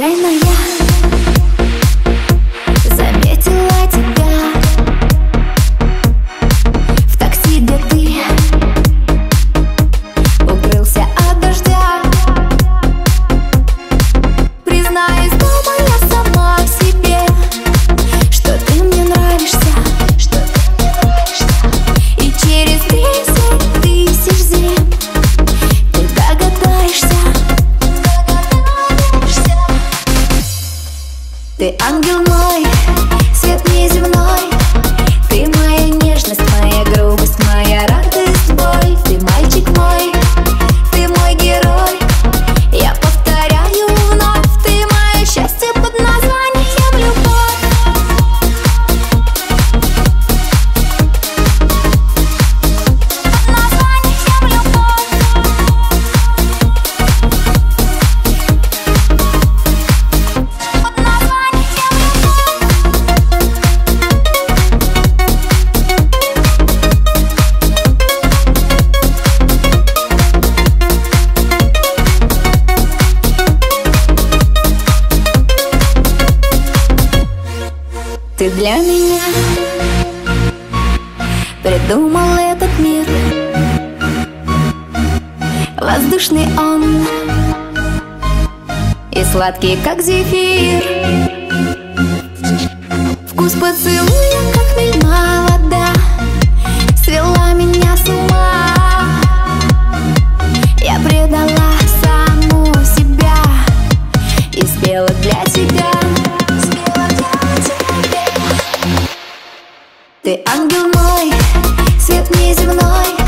Случайно я заметила тебя Ты ты для меня. Придумал этот мир. Воздушный он. И сладкий, как зефир. Вкус поцелуя, как мельна вода Свела меня с ума. Я предала саму себя И спела для тебя. Ты ангел мой, свет неземной.